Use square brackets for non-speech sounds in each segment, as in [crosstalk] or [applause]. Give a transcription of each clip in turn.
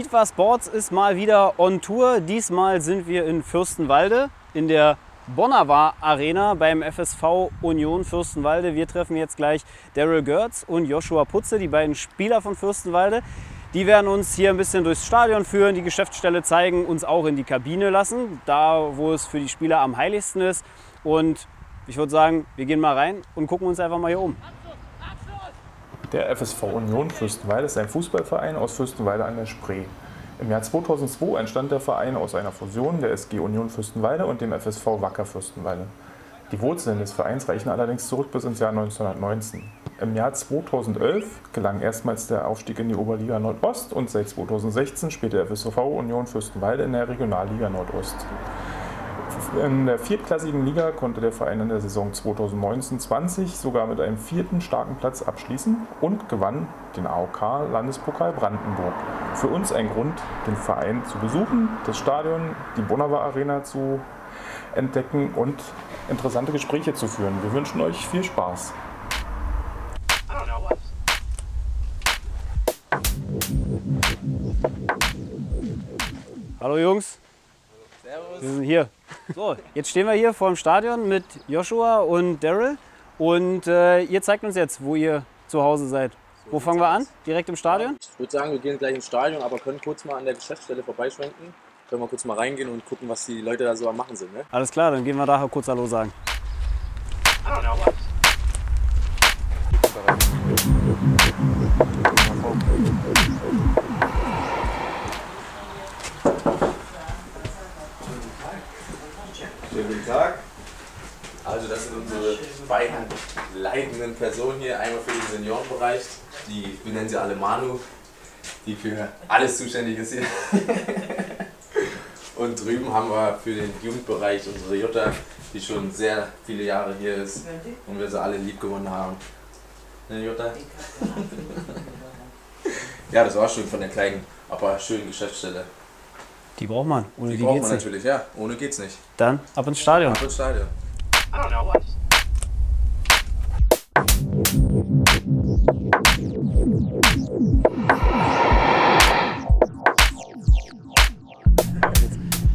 Vitva Sports ist mal wieder on Tour. Diesmal sind wir in Fürstenwalde in der Bonava Arena beim FSV Union Fürstenwalde. Wir treffen jetzt gleich Daryl Görz und Joshua Putze, die beiden Spieler von Fürstenwalde. Die werden uns hier ein bisschen durchs Stadion führen, die Geschäftsstelle zeigen, uns auch in die Kabine lassen, da wo es für die Spieler am heiligsten ist. Und ich würde sagen, wir gehen mal rein und gucken uns einfach mal hier um. Der FSV Union Fürstenwalde ist ein Fußballverein aus Fürstenwalde an der Spree. Im Jahr 2002 entstand der Verein aus einer Fusion der SG Union Fürstenwalde und dem FSV Wacker Fürstenwalde. Die Wurzeln des Vereins reichen allerdings zurück bis ins Jahr 1919. Im Jahr 2011 gelang erstmals der Aufstieg in die Oberliga Nordost und seit 2016 spielt der FSV Union Fürstenwalde in der Regionalliga Nordost. In der viertklassigen Liga konnte der Verein in der Saison 2019-20 sogar mit einem vierten starken Platz abschließen und gewann den AOK Landespokal Brandenburg. Für uns ein Grund, den Verein zu besuchen, das Stadion, die Bonava Arena zu entdecken und interessante Gespräche zu führen. Wir wünschen euch viel Spaß. Hallo Jungs. Servus. Wir sind hier. So, jetzt stehen wir hier vor dem Stadion mit Joshua und Daryl. Und äh, ihr zeigt uns jetzt, wo ihr zu Hause seid. Wo fangen wir an? Direkt im Stadion? Ich würde sagen, wir gehen gleich ins Stadion, aber können kurz mal an der Geschäftsstelle vorbeischwenken. Können wir kurz mal reingehen und gucken, was die Leute da so am machen sind. Ne? Alles klar, dann gehen wir da kurz Hallo sagen. Schönen guten Tag. Also das sind unsere beiden leitenden Personen hier. Einmal für den Seniorenbereich, die, wir nennen sie alle Manu, die für alles zuständig ist hier. Und drüben haben wir für den Jugendbereich unsere Jutta, die schon sehr viele Jahre hier ist und wir sie alle lieb gewonnen haben. Ne, Jutta? Ja, das war schon von der kleinen, aber schönen Geschäftsstelle. Die braucht man. Ohne Die die, braucht geht's man nicht. natürlich, ja. Ohne geht's nicht. Dann ab ins Stadion. Ab ins Stadion.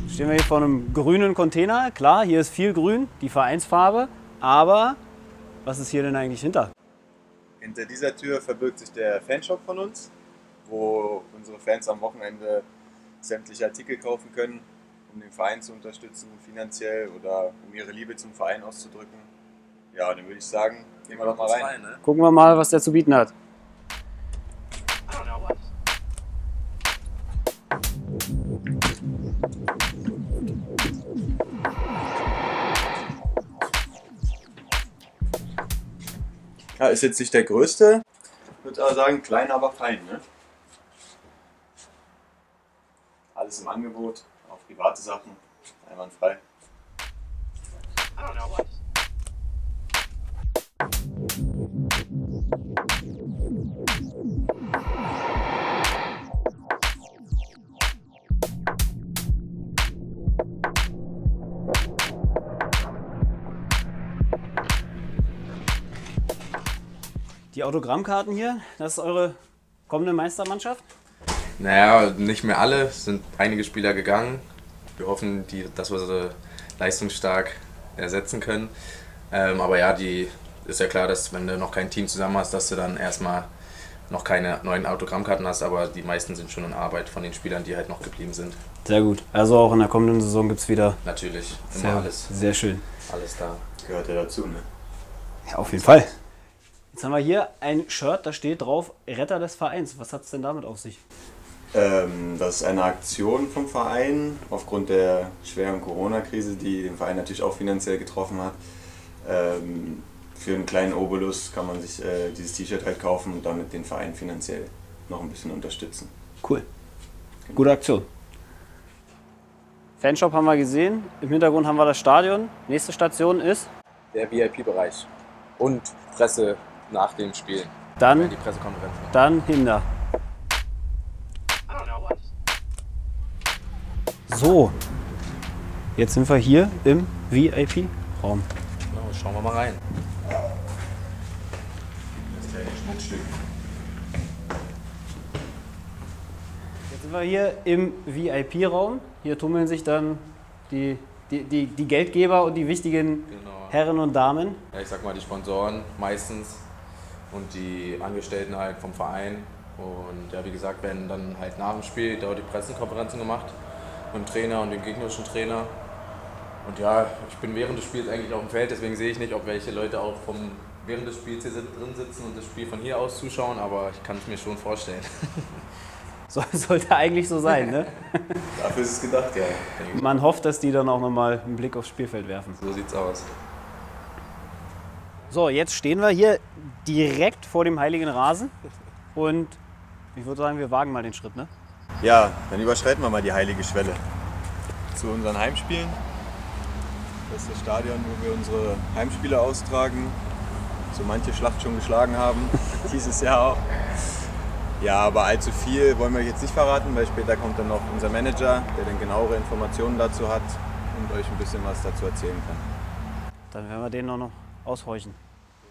Stehen wir hier vor einem grünen Container. Klar, hier ist viel grün, die Vereinsfarbe. Aber was ist hier denn eigentlich hinter? Hinter dieser Tür verbirgt sich der Fanshop von uns, wo unsere Fans am Wochenende sämtliche Artikel kaufen können, um den Verein zu unterstützen, finanziell oder um ihre Liebe zum Verein auszudrücken. Ja, dann würde ich sagen, gehen wir doch mal rein. ne? Gucken wir mal, was der zu bieten hat. Ja, ist jetzt nicht der größte, würde aber sagen, klein, aber fein. Ne? Alles im Angebot, auch private Sachen, einwandfrei. Die Autogrammkarten hier, das ist eure kommende Meistermannschaft. Naja, nicht mehr alle. Es sind einige Spieler gegangen. Wir hoffen, die, dass wir sie leistungsstark ersetzen können. Ähm, aber ja, die ist ja klar, dass wenn du noch kein Team zusammen hast, dass du dann erstmal noch keine neuen Autogrammkarten hast, aber die meisten sind schon in Arbeit von den Spielern, die halt noch geblieben sind. Sehr gut. Also auch in der kommenden Saison gibt es wieder Natürlich, immer sehr, alles, sehr schön. alles da. Gehört ja dazu, ne? Ja, auf jeden Fall. Jetzt haben wir hier ein Shirt, da steht drauf Retter des Vereins. Was hat es denn damit auf sich? Ähm, das ist eine Aktion vom Verein aufgrund der schweren Corona-Krise, die den Verein natürlich auch finanziell getroffen hat. Ähm, für einen kleinen Obolus kann man sich äh, dieses T-Shirt halt kaufen und damit den Verein finanziell noch ein bisschen unterstützen. Cool. Gute Aktion. Fanshop haben wir gesehen. Im Hintergrund haben wir das Stadion. Nächste Station ist Der VIP-Bereich und Presse nach dem Spiel, dann, die Pressekonferenz. dann hinter. So, jetzt sind wir hier im VIP-Raum. Genau, schauen wir mal rein. Sind wir hier im VIP-Raum. Hier tummeln sich dann die, die, die, die Geldgeber und die wichtigen Genau. Herren und Damen. Ja, ich sag mal die Sponsoren meistens und die Angestellten halt vom Verein. Und ja, wie gesagt, werden dann halt nach dem Spiel dort die Pressekonferenzen gemacht dem Trainer und dem gegnerischen Trainer. Und ja, ich bin während des Spiels eigentlich auf dem Feld, deswegen sehe ich nicht, ob welche Leute auch vom, während des Spiels hier drin sitzen und das Spiel von hier aus zuschauen, aber ich kann es mir schon vorstellen. [laughs] So, sollte eigentlich so sein. Ne? [laughs] Dafür ist es gedacht, ja. Man hofft, dass die dann auch nochmal einen Blick aufs Spielfeld werfen. So sieht's aus. So, jetzt stehen wir hier direkt vor dem Heiligen Rasen. Und ich würde sagen, wir wagen mal den Schritt. Ne? Ja, dann überschreiten wir mal die heilige Schwelle. Zu unseren Heimspielen. Das ist das Stadion, wo wir unsere Heimspiele austragen. So manche Schlacht schon geschlagen haben, [laughs] dieses Jahr auch. Ja, aber allzu viel wollen wir euch jetzt nicht verraten, weil später kommt dann noch unser Manager, der dann genauere Informationen dazu hat und euch ein bisschen was dazu erzählen kann. Dann werden wir den noch, noch aushorchen.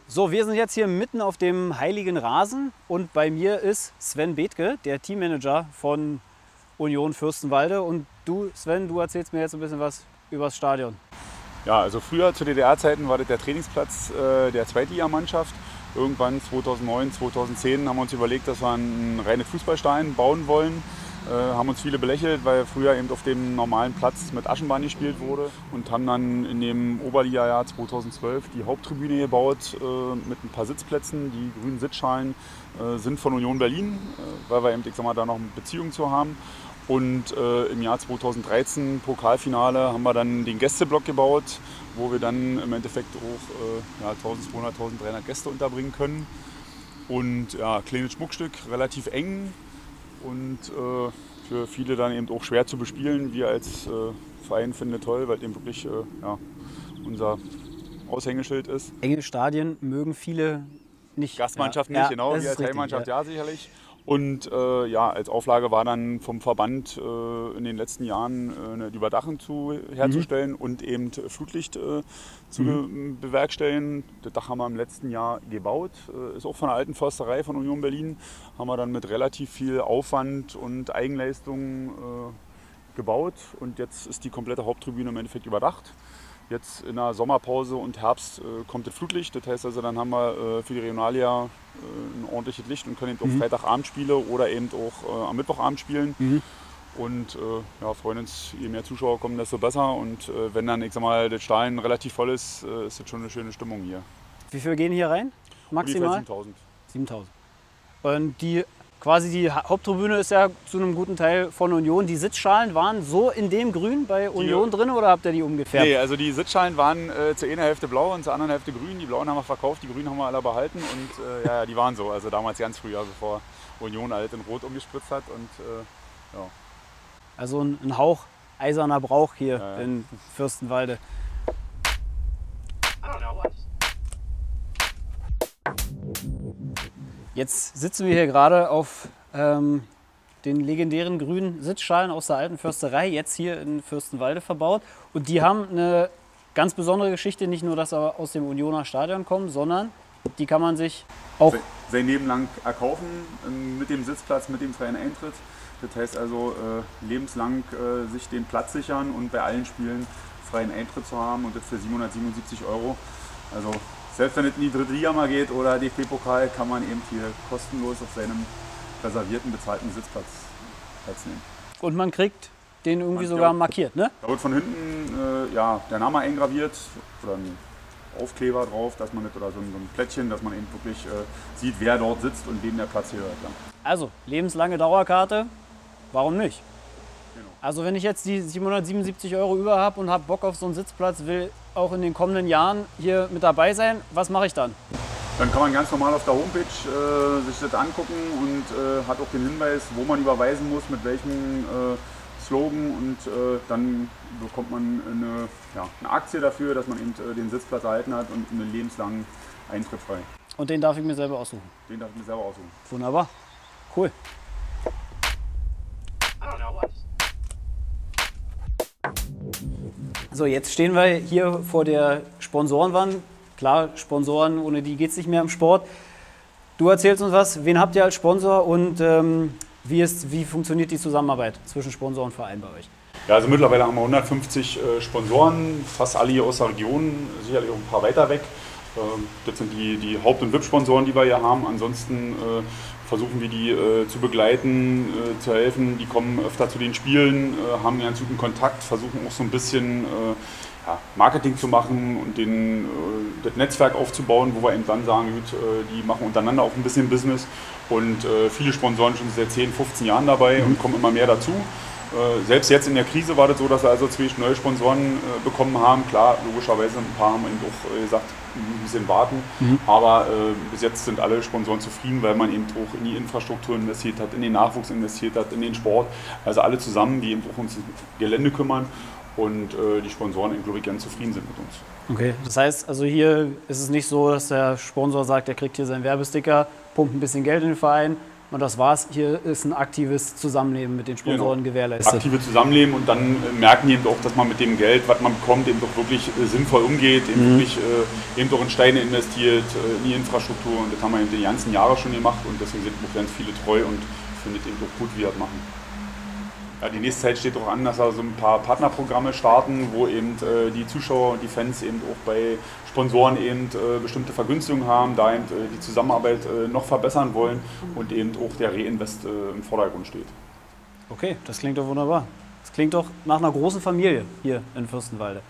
So, wir sind jetzt hier mitten auf dem Heiligen Rasen und bei mir ist Sven Bethke, der Teammanager von Union Fürstenwalde. Und du, Sven, du erzählst mir jetzt ein bisschen was über das Stadion. Ja, also früher zu DDR-Zeiten war das der Trainingsplatz äh, der Zweitligamannschaft. Irgendwann 2009, 2010 haben wir uns überlegt, dass wir einen reinen Fußballstein bauen wollen. Äh, haben uns viele belächelt, weil früher eben auf dem normalen Platz mit Aschenbahn gespielt wurde und haben dann in dem Oberliga-Jahr 2012 die Haupttribüne gebaut äh, mit ein paar Sitzplätzen. Die grünen Sitzschalen äh, sind von Union Berlin, weil wir eben, ich sag mal, da noch eine Beziehung zu haben. Und äh, im Jahr 2013, Pokalfinale, haben wir dann den Gästeblock gebaut, wo wir dann im Endeffekt auch äh, ja, 1200, 1300 Gäste unterbringen können. Und ja, kleines Schmuckstück, relativ eng und äh, für viele dann eben auch schwer zu bespielen. Wir als äh, Verein finden es toll, weil eben wirklich äh, ja, unser Aushängeschild ist. Enge Stadien mögen viele nicht. Gastmannschaft Ja, nicht, genau, das wir als Heimmannschaft ja. sicherlich. Und äh, ja, als Auflage war dann vom Verband äh, in den letzten Jahren äh, eine Überdachung zu, herzustellen Mhm. und eben Flutlicht äh, zu be bewerkstelligen. Das Dach haben wir im letzten Jahr gebaut, äh, ist auch von der alten Försterei von Union Berlin. Haben wir dann mit relativ viel Aufwand und Eigenleistung äh, gebaut und jetzt ist die komplette Haupttribüne im Endeffekt überdacht. Jetzt in der Sommerpause und Herbst äh, kommt das Flutlicht. Das heißt also, dann haben wir äh, für die Regionalliga äh, ein ordentliches Licht und können eben auch Freitagabend spiele oder eben auch äh, am Mittwochabend spielen. Und äh, ja, freuen uns, je mehr Zuschauer kommen, desto besser. Und wenn dann, ich sag mal, das Stadion relativ voll ist, ist das schon eine schöne Stimmung hier. Wie viel gehen hier rein? Maximal? Ungefähr 7000. 7000. Und die quasi die Ha- Haupttribüne ist ja zu einem guten Teil von Union. Die Sitzschalen waren so in dem Grün bei Union drin oder habt ihr die umgefärbt? Nee, also die Sitzschalen waren äh, zur einen Hälfte blau und zur anderen Hälfte grün. Die blauen haben wir verkauft, die grünen haben wir alle behalten. Und äh, ja, die waren so. Also damals ganz früher, bevor Union alles in Rot umgespritzt hat. Und äh, ja. Also ein, ein Hauch eiserner Brauch hier Ja, ja. in Fürstenwalde. Jetzt sitzen wir hier gerade auf ähm, den legendären grünen Sitzschalen aus der alten Försterei, jetzt hier in Fürstenwalde verbaut. Und die haben eine ganz besondere Geschichte, nicht nur, dass sie aus dem Unioner Stadion kommen, sondern die kann man sich auch Se- sein Leben lang erkaufen ähm, mit dem Sitzplatz, mit dem freien Eintritt. Das heißt also äh, lebenslang äh, sich den Platz sichern und bei allen Spielen freien Eintritt zu haben und das für 777 Euro. Also selbst wenn es in die dritte Liga mal geht oder DFB-Pokal, kann man eben hier kostenlos auf seinem reservierten, bezahlten Sitzplatz Platz nehmen. und man kriegt den irgendwie Man- sogar ja. markiert, ne? Da wird von hinten äh, ja, der Name eingraviert oder ein Aufkleber drauf, dass man nicht, oder so ein, so ein Plättchen, dass man eben wirklich äh, sieht, wer dort sitzt und wem der Platz gehört. Ja. Also, lebenslange Dauerkarte, warum nicht? Genau. Also wenn ich jetzt die 777 Euro über habe und habe Bock auf so einen Sitzplatz, will auch in den kommenden Jahren hier mit dabei sein, was mache ich dann? Dann kann man ganz normal auf der Homepage äh, sich das angucken und äh, hat auch den Hinweis, wo man überweisen muss, mit welchem äh, Slogan und äh, dann bekommt man eine, ja, eine Aktie dafür, dass man eben äh, den Sitzplatz erhalten hat und einen lebenslangen Eintritt frei. Und den darf ich mir selber aussuchen. Den darf ich mir selber aussuchen. Wunderbar. Cool. So, jetzt stehen wir hier vor der Sponsorenwand. Klar, Sponsoren, ohne die geht es nicht mehr im Sport. Du erzählst uns was, wen habt ihr als Sponsor und ähm, Wie, ist, wie funktioniert die Zusammenarbeit zwischen Sponsor und Verein bei euch? Ja, also mittlerweile haben wir 150 äh, Sponsoren, fast alle hier aus der Region, sicherlich auch ein paar weiter weg. Ähm, das sind die, die Haupt- und VIP-Sponsoren, die wir hier haben. Ansonsten äh, versuchen wir die äh, zu begleiten, äh, zu helfen. Die kommen öfter zu den Spielen, äh, haben einen ganz guten Kontakt, versuchen auch so ein bisschen äh, ja, Marketing zu machen und den, das Netzwerk aufzubauen, wo wir eben dann sagen, gut, die machen untereinander auch ein bisschen Business. Und viele Sponsoren schon seit 10, 15 Jahren dabei und kommen immer mehr dazu. Äh, selbst jetzt in der Krise war das so, dass wir also zwei neue Sponsoren äh, bekommen haben. Klar, logischerweise ein paar haben eben auch äh, gesagt, ein bisschen warten. Mhm. Aber äh, bis jetzt sind alle Sponsoren zufrieden, weil man eben auch in die Infrastruktur investiert hat, in den Nachwuchs investiert hat, in den Sport. Also alle zusammen, die eben auch uns Gelände kümmern und äh, die Sponsoren, glaube ich, ganz zufrieden sind mit uns. Okay, das heißt, also hier ist es nicht so, dass der Sponsor sagt, er kriegt hier seinen Werbesticker, pumpt ein bisschen Geld in den Verein, und das war's. Hier ist ein aktives Zusammenleben mit den Sponsoren genau. gewährleistet. Aktive Zusammenleben und dann äh, merken die eben auch, dass man mit dem Geld, was man bekommt, eben doch wirklich äh, sinnvoll umgeht, eben mhm. wirklich äh, eben doch in Steine investiert, in die Infrastruktur. Und das haben wir eben die ganzen Jahre schon gemacht und deswegen sind auch ganz viele treu und findet eben doch gut, wie wir das machen. Ja, die nächste Zeit steht auch an, dass wir so ein paar Partnerprogramme starten, wo eben äh, die Zuschauer und die Fans eben auch bei Sponsoren eben äh, bestimmte Vergünstigungen haben, da eben äh, die Zusammenarbeit äh, noch verbessern wollen und eben auch der Reinvest im Vordergrund steht. Okay, das klingt doch wunderbar. Das klingt doch nach einer großen Familie hier in Fürstenwalde.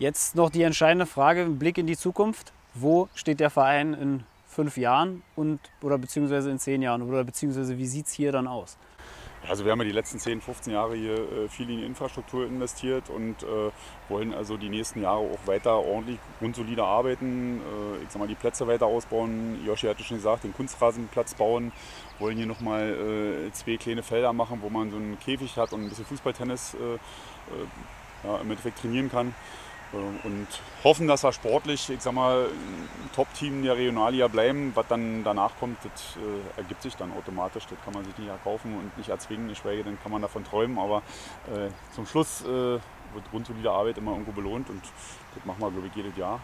Jetzt noch die entscheidende Frage, ein Blick in die Zukunft. Wo steht der Verein in fünf Jahren und, oder beziehungsweise in zehn Jahren oder beziehungsweise wie sieht es hier dann aus? Also wir haben ja die letzten 10, 15 Jahre hier äh, viel in die Infrastruktur investiert und äh, wollen also die nächsten Jahre auch weiter ordentlich grundsolide arbeiten. Äh, ich sag mal, die Plätze weiter ausbauen. Joshi hatte schon gesagt, den Kunstrasenplatz bauen. Wollen hier nochmal zwei kleine Felder machen, wo man so einen Käfig hat und ein bisschen Fußballtennis ja, im Endeffekt trainieren kann. Äh, und hoffen, dass wir sportlich, ich sag mal, Top-Team der Regionalliga bleiben. Was dann danach kommt, das äh, ergibt sich dann automatisch. Das kann man sich nicht erkaufen und nicht erzwingen, geschweige denn kann man davon träumen. Aber äh, zum Schluss äh, wird grundsolide Arbeit immer irgendwo belohnt und das machen wir, glaube ich, jedes Jahr.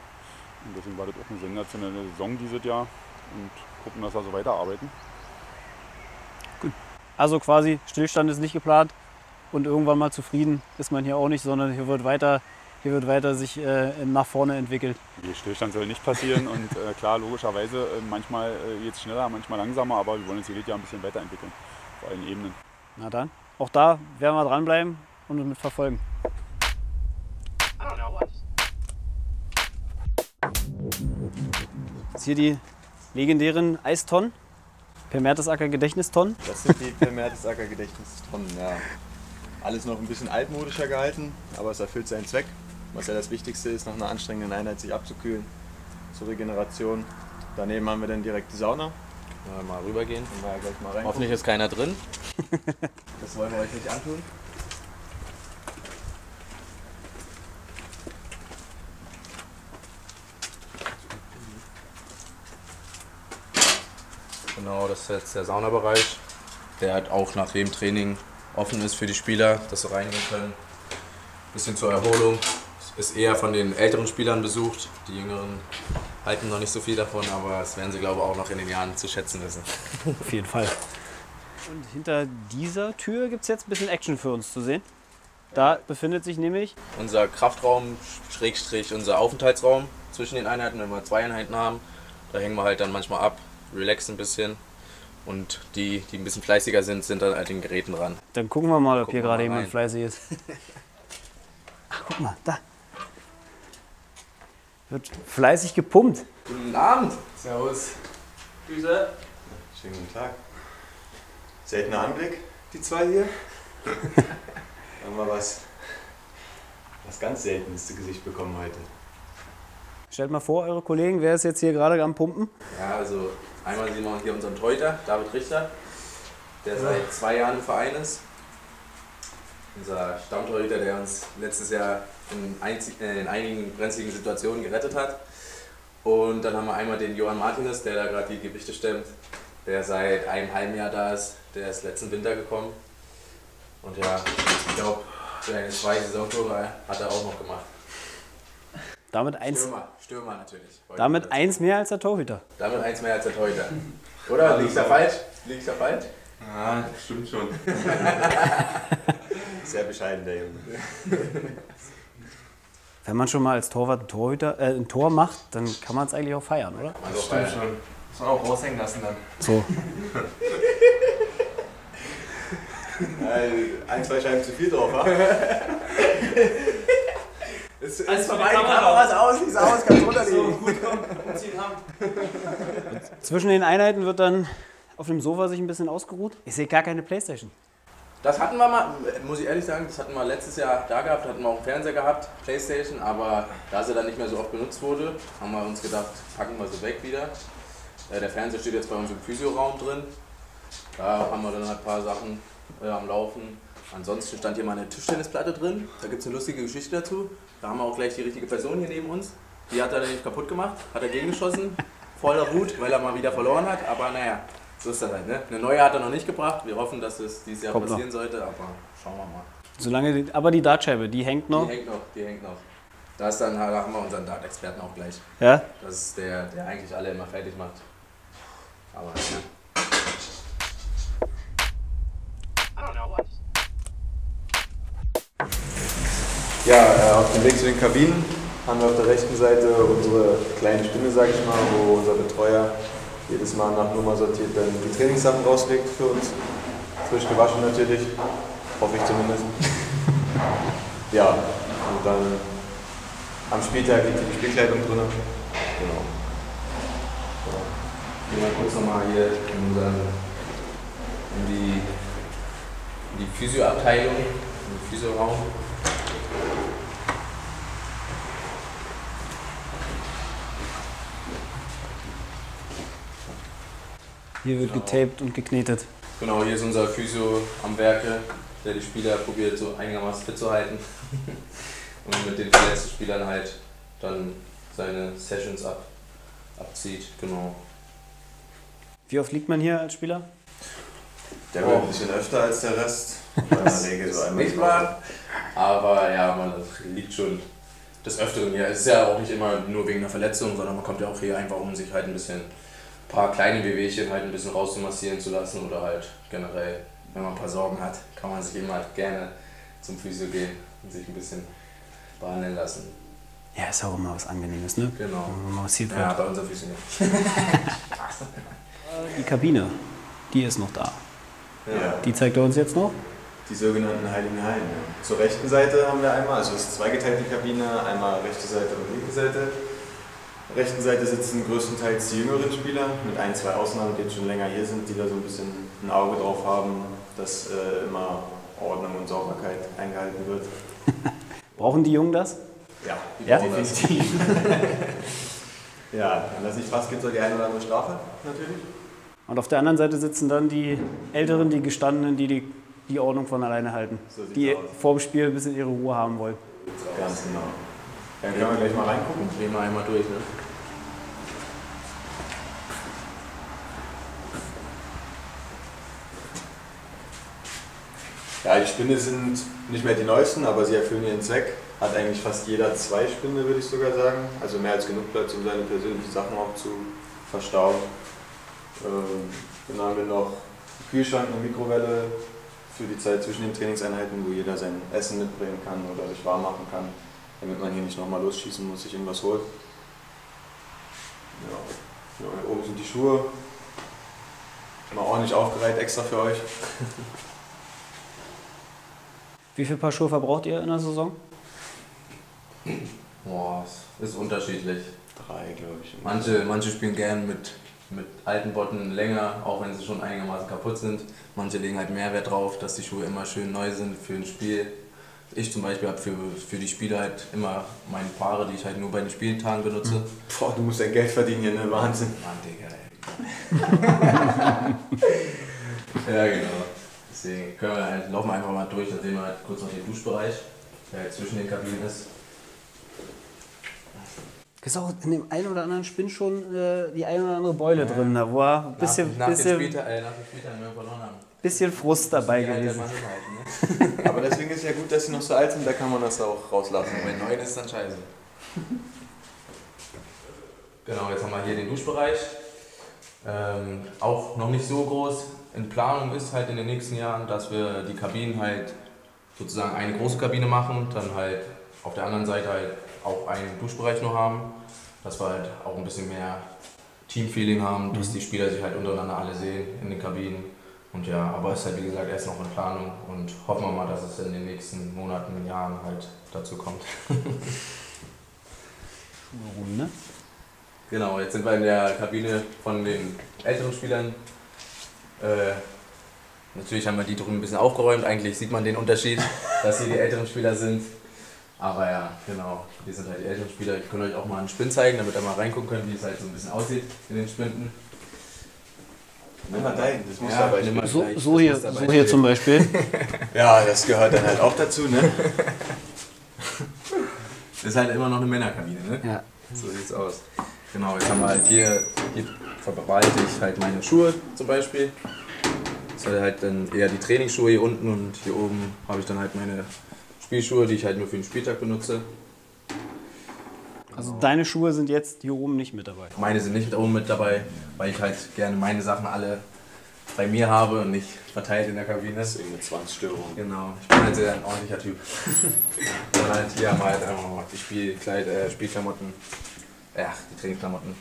Und deswegen war das auch eine sensationelle Saison dieses Jahr und gucken, dass wir so weiterarbeiten. Also quasi Stillstand ist nicht geplant und irgendwann mal zufrieden ist man hier auch nicht, sondern hier wird weiter hier wird weiter sich äh, nach vorne entwickelt. Die Stillstand soll nicht passieren und äh, klar, logischerweise, äh, manchmal äh, jetzt schneller, manchmal langsamer, aber wir wollen uns jedes Jahr ein bisschen weiterentwickeln, auf allen Ebenen. Na dann, auch da werden wir dranbleiben und mit verfolgen. Jetzt hier die legendären Eistonnen, Per Mertesacker Gedächtnistonnen. Das sind die Per Mertesacker Gedächtnistonnen, ja. Alles noch ein bisschen altmodischer gehalten, aber es erfüllt seinen Zweck was ja das Wichtigste ist, nach einer anstrengenden Einheit sich abzukühlen zur Regeneration. Daneben haben wir dann direkt die Sauna. Können wir mal rübergehen. Ja gleich mal rein. Hoffentlich ist keiner drin. [laughs] das wollen wir euch nicht antun. Genau, das ist jetzt der Saunabereich, der halt auch nach dem Training offen ist für die Spieler, dass sie reingehen können. Bisschen zur Erholung, ist eher von den älteren Spielern besucht. Die Jüngeren halten noch nicht so viel davon, aber das werden sie, glaube ich, auch noch in den Jahren zu schätzen wissen. [laughs] Auf jeden Fall. Und hinter dieser Tür gibt es jetzt ein bisschen Action für uns zu sehen. Da befindet sich nämlich unser Kraftraum, Schrägstrich, unser Aufenthaltsraum zwischen den Einheiten, wenn wir zwei Einheiten haben. Da hängen wir halt dann manchmal ab, relaxen ein bisschen. Und die, die ein bisschen fleißiger sind, sind dann halt den Geräten dran. Dann gucken wir mal, ob gucken hier gerade jemand fleißig ist. [laughs] Ach, guck mal, da. Wird fleißig gepumpt. Guten Abend. Servus. Grüße. Schönen guten Tag. Seltener Anblick, die zwei hier. [laughs] haben wir was, was ganz Seltenes zu Gesicht bekommen heute. Stellt mal vor, eure Kollegen, wer ist jetzt hier gerade am Pumpen? Ja, also einmal sehen wir hier unseren Teuter, David Richter, der seit zwei Jahren im Verein ist. Unser Stammtorhüter, der uns letztes Jahr in, einzig, äh, in einigen brenzligen Situationen gerettet hat. Und dann haben wir einmal den Johann Martinez, der da gerade die Gewichte stemmt, der seit einem halben Jahr da ist. Der ist letzten Winter gekommen. Und ja, ich glaube, seine zwei Saisontore hat er auch noch gemacht. Damit eins, Stürmer, Stürmer natürlich. Heute damit eins mehr als der Torhüter. Damit eins mehr als der Torhüter. Oder? Liegt da falsch? Liegt da falsch? Ah, stimmt schon. [laughs] Sehr bescheiden, der Junge. [laughs] Wenn man schon mal als Torwart ein, Torhüter, äh, ein Tor macht, dann kann man es eigentlich auch feiern, oder? Also Stimmt schon. Muss man auch raushängen lassen dann. So. [laughs] Ein, zwei Scheiben zu viel drauf, wa? [laughs] Es Alles ist die vorbei, die Kamera. Ist aus, die ist aus, kannst runterlegen. Zwischen den Einheiten wird dann auf dem Sofa sich ein bisschen ausgeruht. Ich sehe gar keine Playstation. Das hatten wir mal, muss ich ehrlich sagen, das hatten wir letztes Jahr da gehabt, hatten wir auch einen Fernseher gehabt, Playstation, aber da sie dann nicht mehr so oft benutzt wurde, haben wir uns gedacht, packen wir sie weg wieder. Äh, Der Fernseher steht jetzt bei uns im Physioraum drin. Da haben wir dann halt ein paar Sachen äh, am Laufen. Ansonsten stand hier mal eine Tischtennisplatte drin. Da gibt es eine lustige Geschichte dazu. Da haben wir auch gleich die richtige Person hier neben uns. Die hat er nicht kaputt gemacht, hat er gegengeschossen. Voller Wut, weil er mal wieder verloren hat. Aber naja, so ist das halt. Ne? Eine neue hat er noch nicht gebracht. Wir hoffen, dass es dieses Jahr Kommt noch. passieren sollte. Aber schauen wir mal. Solange die, aber die Dartscheibe, die hängt noch. Die hängt noch, die hängt noch. Da ist dann, da haben wir unseren Dart-Experten auch gleich. Ja? Das ist der, der eigentlich alle immer fertig macht. Aber ja. Ja, äh, auf dem Weg zu den Kabinen haben wir auf der rechten Seite unsere kleine Spinne, sag ich mal, wo unser Betreuer jedes Mal nach Nummer sortiert dann die Trainingssachen rauslegt für uns. Frisch gewaschen natürlich, hoffe ich zumindest. [laughs] ja, und dann am Spieltag liegt die Spielkleidung drin. Genau. Gehen wir kurz nochmal hier in, unseren, in die, in die Physioabteilung, in den Physioraum. Hier wird getaped und geknetet. Genau, hier ist unser Physio am Werke, der die Spieler probiert so einigermaßen fit zu halten. [laughs] Und mit den verletzten Spielern halt dann seine Sessions ab, abzieht. Genau. Wie oft liegt man hier als Spieler? Der wird ein bisschen öfter als der Rest. [laughs] In der Regel so einmal. Nicht wahr? Aber ja, man liegt schon des Öfteren hier. Es ist ja auch nicht immer nur wegen einer Verletzung, sondern man kommt ja auch hier einfach, um sich halt ein bisschen, paar kleine Wehwehchen halt ein bisschen rauszumassieren zu lassen oder halt generell, wenn man ein paar Sorgen hat, kann man sich immer halt gerne zum Physio gehen und sich ein bisschen behandeln lassen. Ja, ist auch immer was Angenehmes, ne? Genau. Wenn man massiert Ja, wird. bei unserem Physio nicht. Die Kabine, die ist noch da. Ja. Die zeigt er uns jetzt noch. Die sogenannten Heiligen Hallen. ja. Zur rechten Seite haben wir einmal, also es ist zweigeteilte Kabine, einmal rechte Seite und linke Seite. Auf der rechten Seite sitzen größtenteils die jüngeren Spieler, mit ein, zwei Ausnahmen, die jetzt schon länger hier sind, die da so ein bisschen ein Auge drauf haben, dass äh, immer Ordnung und Sauberkeit eingehalten wird. [laughs] Brauchen die Jungen das? Ja, Ja? definitiv. [laughs] ja, wenn das nicht passt, gibt es auch die eine oder andere Strafe natürlich. Und auf der anderen Seite sitzen dann die Älteren, die Gestandenen, die die, die Ordnung von alleine halten. So Die aus. vor dem Spiel ein bisschen ihre Ruhe haben wollen. Ganz genau. Dann können wir gleich mal reingucken. Drehen wir einmal durch, ne? Ja, die Spinne sind nicht mehr die neuesten, aber sie erfüllen ihren Zweck. Hat eigentlich fast jeder zwei Spinde, würde ich sogar sagen. Also mehr als genug Platz, um seine persönlichen Sachen auch zu verstauen. Ähm, dann haben wir noch einen Kühlschrank, eine Mikrowelle für die Zeit zwischen den Trainingseinheiten, wo jeder sein Essen mitbringen kann oder sich warm machen kann, damit man hier nicht nochmal losschießen muss, sich irgendwas holt. Ja. Ja, oben sind die Schuhe. Mal ordentlich aufgereiht, extra für euch. Wie viel Paar Schuhe verbraucht ihr in der Saison? Boah, es ist unterschiedlich. Drei, glaube ich. Manche, manche spielen gern mit, mit alten Botten länger, auch wenn sie schon einigermaßen kaputt sind. Manche legen halt mehr Wert drauf, dass die Schuhe immer schön neu sind für ein Spiel. Ich zum Beispiel habe für, für die Spiele halt immer meine Paare, die ich halt nur bei den Spieltagen benutze. Boah, du musst dein Geld verdienen hier, ne? Wahnsinn. Mann, Digga, ey. [laughs] ja, genau. Deswegen können wir halt, laufen wir einfach mal durch, dann sehen wir halt kurz noch den Duschbereich, der halt zwischen den Kabinen ist. Ist auch in dem einen oder anderen Spinn schon äh, die eine oder andere Beule drin, da wo er ein bisschen, nach, nach, bisschen, dem Spieltag, äh, wenn bisschen Frust dabei halt gewesen. Masse halten, ne? [laughs] Aber deswegen ist ja gut, dass sie noch so alt sind, da kann man das auch rauslassen. Bei neun ist dann scheiße. Genau, jetzt haben wir hier den Duschbereich. Ähm, auch noch nicht so groß. In Planung ist halt in den nächsten Jahren, dass wir die Kabinen halt sozusagen eine große Kabine machen, dann halt auf der anderen Seite halt auch einen Duschbereich nur haben, dass wir halt auch ein bisschen mehr Teamfeeling haben, dass die Spieler sich halt untereinander alle sehen in den Kabinen. Und ja, aber es ist halt wie gesagt erst noch in Planung und hoffen wir mal, dass es in den nächsten Monaten, Jahren halt dazu kommt. [laughs] ne? Genau, jetzt sind wir in der Kabine von den älteren Spielern. Äh, natürlich haben wir die drüben ein bisschen aufgeräumt. Eigentlich sieht man den Unterschied, [laughs] dass hier die älteren Spieler sind. Aber ja, genau, wir sind halt die älteren Spieler. Ich kann euch auch mal einen Spind zeigen, damit ihr mal reingucken könnt, wie es halt so ein bisschen aussieht in den Spinden. Nimm mal dein, das muss Ja, dabei mal- So, so, das hier, so hier stehen. zum Beispiel. [laughs] Ja, das gehört dann halt auch dazu, ne? Das [laughs] ist halt immer noch eine Männerkabine, ne? Ja. So sieht's aus. Genau, jetzt haben wir halt hier, hier verwalte ich halt meine Schuhe zum Beispiel. Das sind halt dann eher die Trainingsschuhe hier unten und hier oben habe ich dann halt meine Spielschuhe, die ich halt nur für den Spieltag benutze. Also deine Schuhe sind jetzt hier oben nicht mit dabei. Meine sind nicht oben mit dabei, weil ich halt gerne meine Sachen alle bei mir habe und nicht verteilt in der Kabine. Deswegen eine Zwangsstörung. Genau, ich bin halt sehr ein ordentlicher Typ. [laughs] Und halt hier haben wir halt einfach mal die Spielkleid, äh, Spielklamotten, ja, die Trainingsklamotten.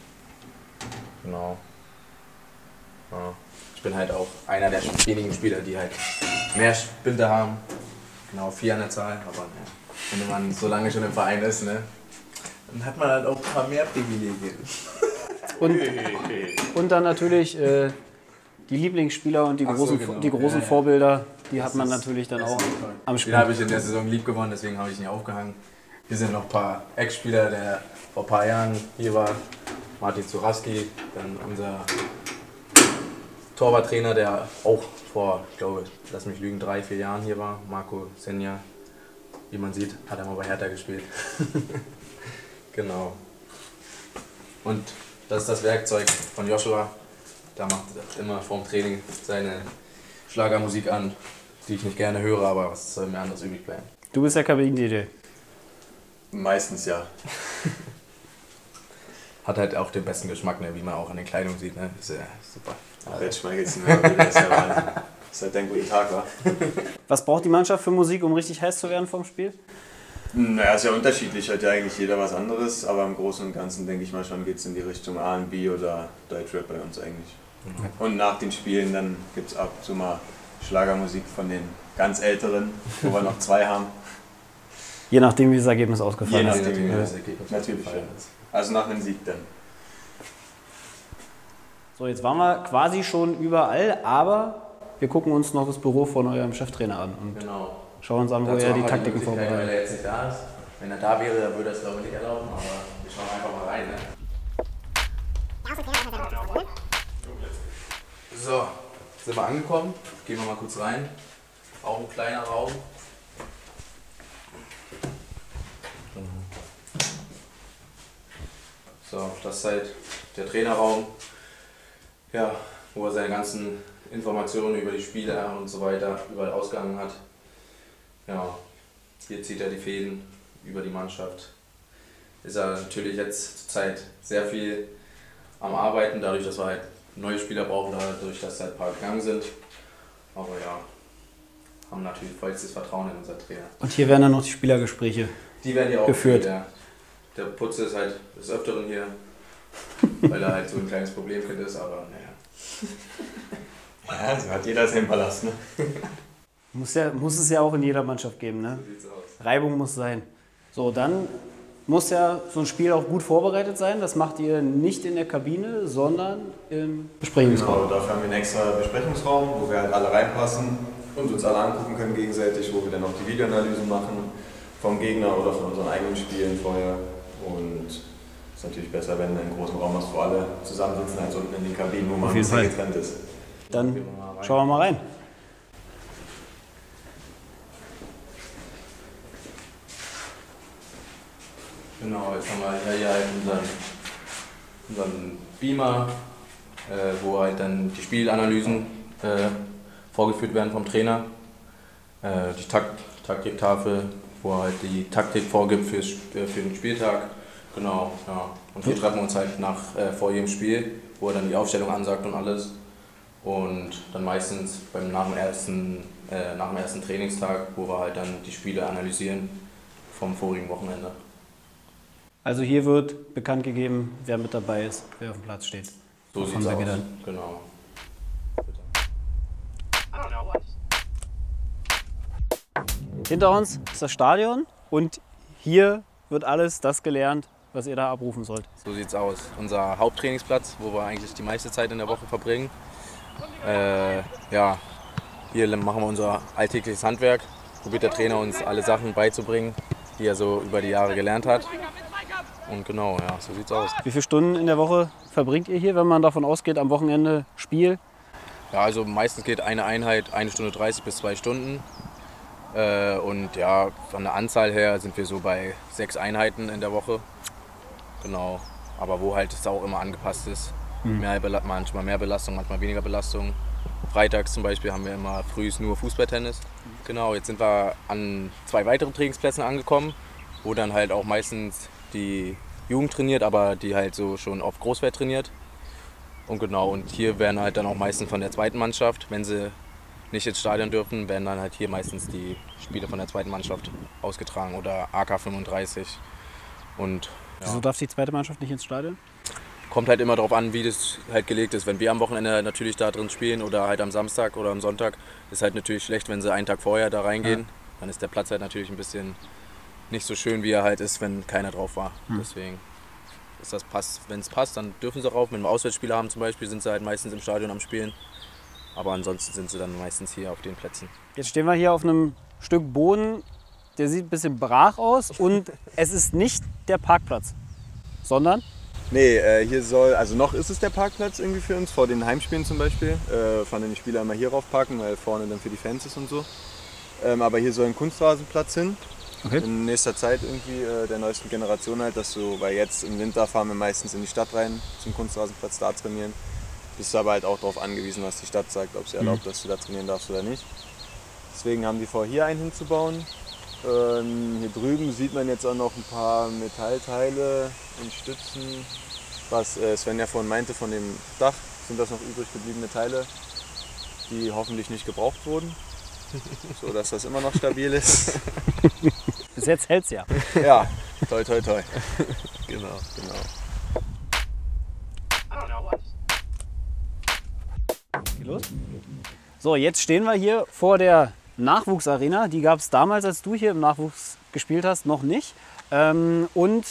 Genau. Ja. Ich bin halt auch einer der wenigen Spieler, die halt mehr Spinde haben. Genau, vier an der Zahl, aber ja, wenn man so lange schon im Verein ist, ne, dann hat man halt auch ein paar mehr Privilegien. Und, [laughs] und dann natürlich äh, die Lieblingsspieler und die Ach so, großen, genau. die großen Ja, ja. Vorbilder, die hat Das man ist- natürlich dann auch am Den Spiel. habe ich in der Saison lieb gewonnen, deswegen habe ich ihn aufgehangen. Hier sind noch ein paar Ex-Spieler, der vor ein paar Jahren hier war. Martin Zuraski, dann unser Torwarttrainer, der auch vor, ich glaube, lass mich lügen, drei, vier Jahren hier war. Marco Senja. Wie man sieht, hat er mal bei Hertha gespielt. [laughs] genau. Und das ist das Werkzeug von Joshua. Da macht er immer vorm Training seine Schlagermusik an, die ich nicht gerne höre, aber was soll mir anderes übrig bleiben? Du bist der Kabinen-DJ. Meistens ja. [laughs] Hat halt auch den besten Geschmack, ne, wie man auch an den Kleidungen sieht. Ne? Ist ja super. Ach, jetzt ist. Das [laughs] ist halt dein guten Tag, wa? Was braucht die Mannschaft für Musik, um richtig heiß zu werden vom Spiel? Naja, ist ja unterschiedlich, hat ja eigentlich jeder was anderes, aber im Großen und Ganzen denke ich mal schon, geht es in die Richtung RB oder Deutschrap bei uns eigentlich. Und nach den Spielen dann gibt es ab und zu mal Schlagermusik von den ganz Älteren, wo wir noch zwei haben. Je nachdem, wie das Ergebnis ausgefallen Je ist. nachdem, wie ja. das Ergebnis Natürlich, ausgefallen ist. Also nach einem Sieg dann. So, jetzt waren wir quasi schon überall, aber wir gucken uns noch das Büro von eurem Cheftrainer an und Genau. schauen uns an, wo er die Taktiken Möglichkeit, Weil vorbereitet. er jetzt nicht da ist. Wenn er da wäre, dann würde er es glaube ich nicht erlauben, aber wir schauen einfach mal rein. Ne? So, sind wir angekommen. Gehen wir mal kurz rein. Auch ein kleiner Raum. So, das ist halt der Trainerraum. Ja, wo er seine ganzen Informationen über die Spieler und so weiter überall ausgegangen hat. Ja, hier zieht er die Fäden über die Mannschaft. Ist er natürlich jetzt zurzeit sehr viel am Arbeiten, dadurch, dass wir halt neue Spieler brauchen, dadurch, dass halt ein paar gegangen sind. Aber ja, haben natürlich vollstes Vertrauen in unser Trainer. Und hier werden dann noch die Spielergespräche. Die werden hier auch Geführt. Ja. Der Putz ist halt des Öfteren hier, [laughs] weil er halt so ein kleines Problemkind ist, aber naja. [laughs] Ja, so hat jeder seinen Palast, ne? [laughs] Muss, ja, muss es ja auch in jeder Mannschaft geben. Ne? So sieht's aus. Reibung muss sein. So, dann muss ja so ein Spiel auch gut vorbereitet sein. Das macht ihr nicht in der Kabine, sondern im Besprechungsraum. Genau, dafür haben wir einen extra Besprechungsraum, wo wir halt alle reinpassen und uns alle angucken können gegenseitig, wo wir dann auch die Videoanalysen machen vom Gegner oder von unseren eigenen Spielen vorher. Und es ist natürlich besser, wenn du einen großen Raum hast, wo alle zusammensitzen, als unten in den Kabinen, wo man ein bisschen getrennt ist. Dann wir schauen wir mal rein. Genau, jetzt haben wir hier halt unseren, unseren Beamer, äh, wo halt dann die Spielanalysen äh, vorgeführt werden vom Trainer. Äh, die Takt Taktiktafel, wo er halt die Taktik vorgibt fürs, äh, für den Spieltag. Genau, ja. Und wir treffen uns halt nach, äh, vor jedem Spiel, wo er dann die Aufstellung ansagt und alles. Und dann meistens beim, nach, dem ersten, äh, nach dem ersten Trainingstag, wo wir halt dann die Spiele analysieren vom vorigen Wochenende. Also hier wird bekannt gegeben, wer mit dabei ist, wer auf dem Platz steht. So Von sieht's aus. Genau. Hinter uns ist das Stadion und hier wird alles das gelernt, was ihr da abrufen sollt. So sieht's aus. Unser Haupttrainingsplatz, wo wir eigentlich die meiste Zeit in der Woche verbringen. Äh, ja, hier machen wir unser alltägliches Handwerk. Probiert der Trainer uns alle Sachen beizubringen, die er so über die Jahre gelernt hat. Und genau, ja, so sieht's aus. Wie viele Stunden in der Woche verbringt ihr hier, wenn man davon ausgeht, am Wochenende Spiel? Ja, also meistens geht eine Einheit eine Stunde 30 bis zwei Stunden. Äh, und ja, von der Anzahl her sind wir so bei sechs Einheiten in der Woche. Genau. Aber wo halt es auch immer angepasst ist. Mehr, Bela- manchmal mehr Belastung, manchmal weniger Belastung. Freitags zum Beispiel haben wir immer frühs nur Fußballtennis. Genau, jetzt sind wir an zwei weiteren Trainingsplätzen angekommen, wo dann halt auch meistens die Jugend trainiert, aber die halt so schon auf Großwert trainiert. Und genau, und hier werden halt dann auch meistens von der zweiten Mannschaft, wenn sie nicht ins Stadion dürfen, werden dann halt hier meistens die Spiele von der zweiten Mannschaft ausgetragen oder AK 35. Und ja. Wieso darf die zweite Mannschaft nicht ins Stadion? kommt halt immer darauf an, wie das halt gelegt ist. Wenn wir am Wochenende natürlich da drin spielen oder halt am Samstag oder am Sonntag, ist halt natürlich schlecht, wenn sie einen Tag vorher da reingehen. Dann ist der Platz halt natürlich ein bisschen nicht so schön, wie er halt ist, wenn keiner drauf war. Deswegen ist das passt. Wenn es passt, dann dürfen sie rauf. Wenn wir Auswärtsspiele haben zum Beispiel, sind sie halt meistens im Stadion am Spielen. Aber ansonsten sind sie dann meistens hier auf den Plätzen. Jetzt stehen wir hier auf einem Stück Boden, der sieht ein bisschen brach aus und [laughs] es ist nicht der Parkplatz, sondern Nee, äh, hier soll, also noch ist es der Parkplatz irgendwie für uns, vor den Heimspielen zum Beispiel. Äh, fahren dann die Spieler immer hier rauf parken, weil vorne dann für die Fans ist und so. Ähm, aber hier soll ein Kunstrasenplatz hin. Okay. In nächster Zeit irgendwie äh, der neuesten Generation halt, dass so, weil jetzt im Winter fahren wir meistens in die Stadt rein zum Kunstrasenplatz da trainieren. Bist du aber halt auch darauf angewiesen, was die Stadt sagt, ob sie erlaubt, dass du da trainieren darfst oder nicht. Deswegen haben die vor, hier einen hinzubauen. Ähm, hier drüben sieht man jetzt auch noch ein paar Metallteile und Stützen. Was äh, Sven ja vorhin meinte, von dem Dach sind das noch übrig gebliebene Teile, die hoffentlich nicht gebraucht wurden. [laughs] So dass das immer noch stabil ist. [laughs] bis jetzt hält es ja. ja, toi toi toi. [laughs] Genau. Genau. Geht los? So, jetzt stehen wir hier vor der Nachwuchsarena. Die gab es damals, als du hier im Nachwuchs gespielt hast, noch nicht. Ähm, und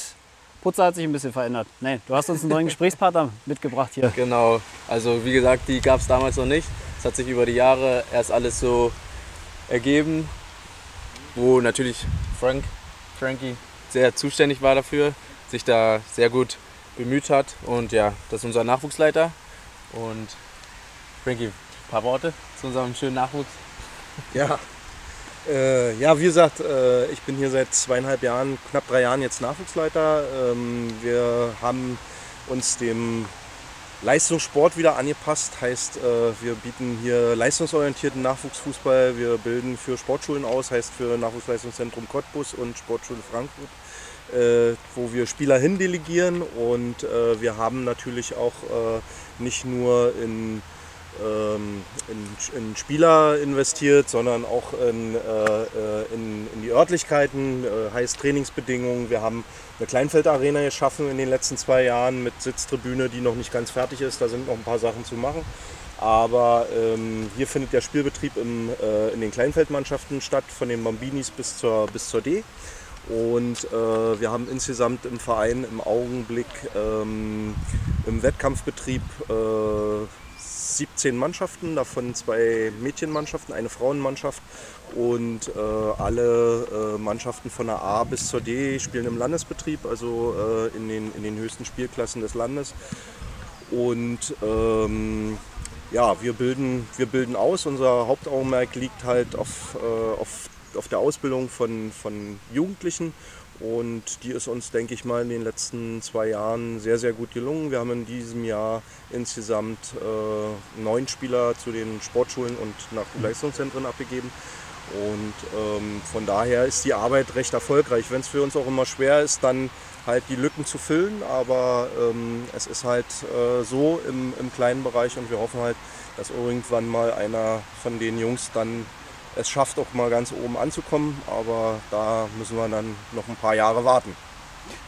Putzer hat sich ein bisschen verändert. Nee, du hast uns einen neuen [laughs] Gesprächspartner mitgebracht hier. Genau, also wie gesagt, die gab es damals noch nicht. Es hat sich über die Jahre erst alles so ergeben, wo natürlich Frank, Frankie sehr zuständig war dafür, sich da sehr gut bemüht hat. Und ja, das ist unser Nachwuchsleiter. Und Frankie, ein paar Worte zu unserem schönen Nachwuchs. Ja. Äh, ja, wie gesagt, äh, ich bin hier seit zweieinhalb Jahren, knapp drei Jahren jetzt Nachwuchsleiter. Ähm, wir haben uns dem Leistungssport wieder angepasst. Heißt, äh, wir bieten hier leistungsorientierten Nachwuchsfußball. Wir bilden für Sportschulen aus, heißt für Nachwuchsleistungszentrum Cottbus und Sportschule Frankfurt, äh, wo wir Spieler hindelegieren. Und äh, wir haben natürlich auch nicht nur in in, in Spieler investiert, sondern auch in, äh, äh, in, in die Örtlichkeiten, äh, heißt Trainingsbedingungen. Wir haben eine Kleinfeldarena geschaffen in den letzten zwei Jahren mit Sitztribüne, die noch nicht ganz fertig ist. Da sind noch ein paar Sachen zu machen. Aber ähm, hier findet der Spielbetrieb im, in den Kleinfeldmannschaften statt, von den Bambinis bis zur, bis zur D. Und äh, wir haben insgesamt im Verein im Augenblick ähm, im Wettkampfbetrieb äh, 17 Mannschaften, davon zwei Mädchenmannschaften, eine Frauenmannschaft und äh, alle äh, Mannschaften von der A bis zur D spielen im Landesbetrieb, also äh, in, den, in den höchsten Spielklassen des Landes. Und ähm, ja, wir bilden, wir bilden aus. Unser Hauptaugenmerk liegt halt auf, äh, auf, auf der Ausbildung von, von Jugendlichen. Und die ist uns, denke ich mal, in den letzten zwei Jahren sehr, sehr gut gelungen. Wir haben in diesem Jahr insgesamt äh, neun Spieler zu den Sportschulen und Nachwuchsleistungszentren abgegeben. Und ähm, von daher ist die Arbeit recht erfolgreich. Wenn es für uns auch immer schwer ist, dann halt die Lücken zu füllen. Aber ähm, es ist halt äh, so im, im kleinen Bereich und wir hoffen halt, dass irgendwann mal einer von den Jungs dann es schafft, auch mal ganz oben anzukommen. Aber da müssen wir dann noch ein paar Jahre warten.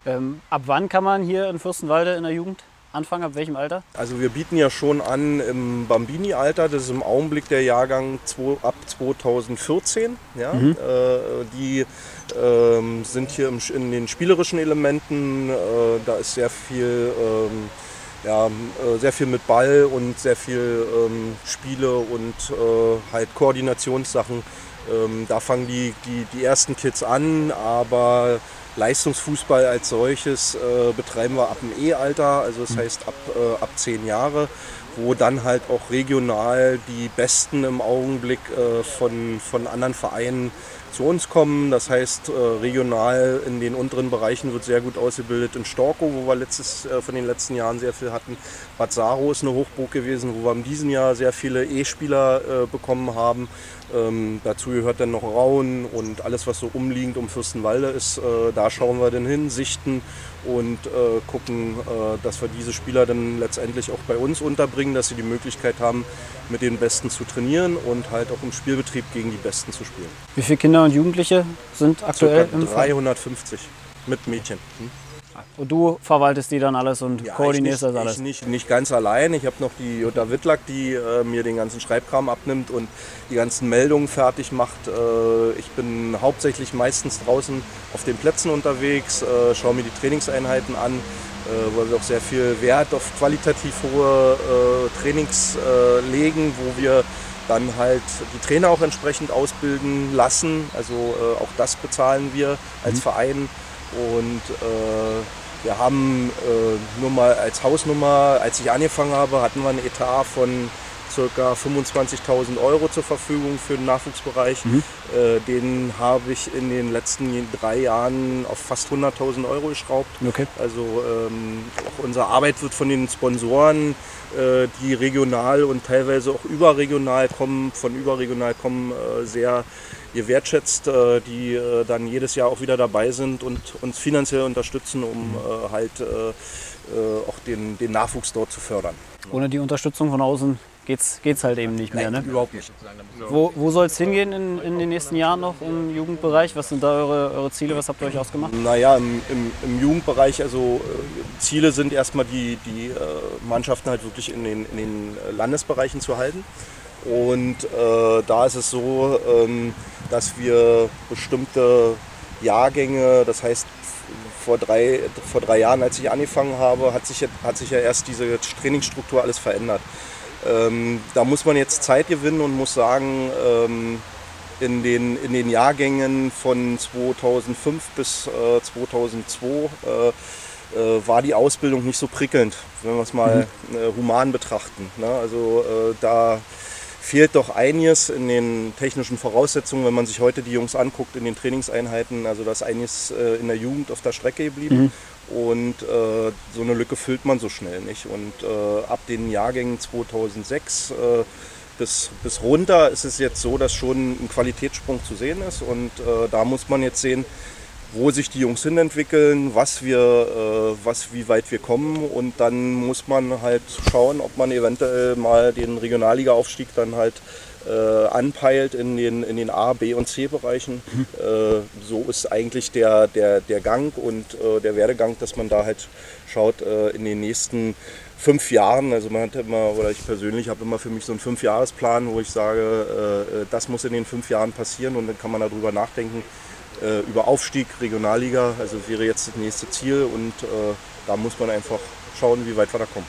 Ähm, ab wann kann man hier in Fürstenwalde in der Jugend anfangen? Ab welchem Alter? Also wir bieten ja schon an im Bambini-Alter, das ist im Augenblick der Jahrgang zwei, ab 2014. Ja? Mhm. Äh, die ähm, sind hier im, in den spielerischen Elementen, äh, da ist sehr viel, ähm, ja, äh, sehr viel mit Ball und sehr viel ähm, Spiele und äh, halt Koordinationssachen. Ähm, da fangen die, die, die ersten Kids an, aber Leistungsfußball als solches äh, betreiben wir ab dem E-Alter, also das heißt ab, äh, ab zehn Jahre, wo dann halt auch regional die Besten im Augenblick äh, von, von anderen Vereinen zu uns kommen. Das heißt, äh, regional in den unteren Bereichen wird sehr gut ausgebildet in Storkow, wo wir letztes, äh, von den letzten Jahren sehr viel hatten. Bad Saro ist eine Hochburg gewesen, wo wir in diesem Jahr sehr viele E-Spieler äh, bekommen haben. Ähm, dazu gehört dann noch Rauen und alles, was so umliegend um Fürstenwalde ist. Äh, da schauen wir dann hin, sichten und äh, gucken, äh, dass wir diese Spieler dann letztendlich auch bei uns unterbringen, dass sie die Möglichkeit haben, mit den Besten zu trainieren und halt auch im Spielbetrieb gegen die Besten zu spielen. Wie viele Kinder und Jugendliche sind aktuell Circa im Verein? 350 mit Mädchen. Hm? Und du verwaltest die dann alles und Ja, koordinierst ich nicht, das alles? Ich nicht, nicht ganz allein. Ich habe noch die Jutta Wittlack, die äh, mir den ganzen Schreibkram abnimmt und die ganzen Meldungen fertig macht. Äh, ich bin hauptsächlich meistens draußen auf den Plätzen unterwegs, äh, schaue mir die Trainingseinheiten an, weil wir auch sehr viel Wert auf qualitativ hohe äh, Trainings äh, legen, wo wir dann halt die Trainer auch entsprechend ausbilden lassen. Also äh, auch das bezahlen wir als Verein. Und äh, wir haben äh, nur mal als Hausnummer, als ich angefangen habe, hatten wir einen Etat von ca. 25.000 Euro zur Verfügung für den Nachwuchsbereich. Äh, den habe ich in den letzten drei Jahren auf fast 100.000 Euro geschraubt. Okay. Also ähm, auch unsere Arbeit wird von den Sponsoren, äh, die regional und teilweise auch überregional kommen, von überregional kommen, äh, sehr gewertschätzt, äh, die äh, dann jedes Jahr auch wieder dabei sind und uns finanziell unterstützen, um halt äh, äh, auch den, den Nachwuchs dort zu fördern. Ohne die Unterstützung von außen geht's, geht's halt eben nicht mehr. Ne? Überhaupt nicht. Wo, wo soll es hingehen in, in den nächsten Jahren noch im Jugendbereich? Was sind da eure, eure Ziele? Was habt ihr euch ausgemacht? Naja, im, im, im Jugendbereich, also äh, Ziele sind erstmal die, die äh, Mannschaften halt wirklich in den, in den Landesbereichen zu halten. Und äh, da ist es so, ähm, dass wir bestimmte Jahrgänge, das heißt vor drei, vor drei Jahren, als ich angefangen habe, hat sich, hat sich ja erst diese Trainingsstruktur alles verändert. Ähm, da muss man jetzt Zeit gewinnen und muss sagen, ähm, in, den, in den Jahrgängen von 2005 bis äh, 2002 äh, äh, war die Ausbildung nicht so prickelnd, wenn wir es mal äh, human betrachten. Ne? Also äh, da fehlt doch einiges in den technischen Voraussetzungen, wenn man sich heute die Jungs anguckt in den Trainingseinheiten. Also da ist einiges äh, in der Jugend auf der Strecke geblieben. Und äh, so eine Lücke füllt man so schnell nicht. Und äh, ab den Jahrgängen 2006 äh, bis, bis runter ist es jetzt so, dass schon ein Qualitätssprung zu sehen ist. Und äh, da muss man jetzt sehen, wo sich die Jungs hinentwickeln, was wir, äh, was, wie weit wir kommen. Und dann muss man halt schauen, ob man eventuell mal den Regionalliga-Aufstieg dann halt äh, anpeilt in den, in den A, B und C-Bereichen. Äh, so ist eigentlich der, der, der Gang und äh, der Werdegang, dass man da halt schaut äh, in den nächsten fünf Jahren. Also man hat immer, oder ich persönlich habe immer für mich so einen Fünfjahresplan, wo ich sage, äh, äh, das muss in den fünf Jahren passieren und dann kann man darüber nachdenken, äh, über Aufstieg, Regionalliga. Also wäre jetzt das nächste Ziel und äh, da muss man einfach schauen, wie weit wir da kommen.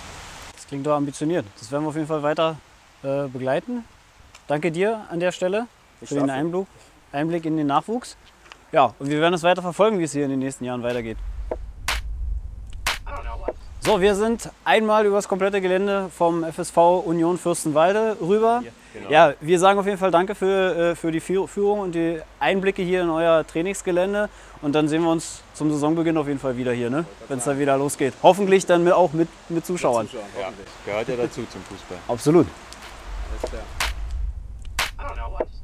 Das klingt doch ambitioniert. Das werden wir auf jeden Fall weiter äh, begleiten. Danke dir an der Stelle Ich für den. Einblick, Einblick in den Nachwuchs. Ja, und wir werden es weiter verfolgen, wie es hier in den nächsten Jahren weitergeht. So, wir sind einmal über das komplette Gelände vom FSV Union Fürstenwalde rüber. Ja, wir sagen auf jeden Fall Danke für, äh, für die Führ- Führung und die Einblicke hier in euer Trainingsgelände. Und dann sehen wir uns zum Saisonbeginn auf jeden Fall wieder hier, ne? wenn es dann wieder losgeht. Hoffentlich dann mit, auch mit, mit Zuschauern. Ja, gehört ja dazu zum Fußball. Absolut. know what.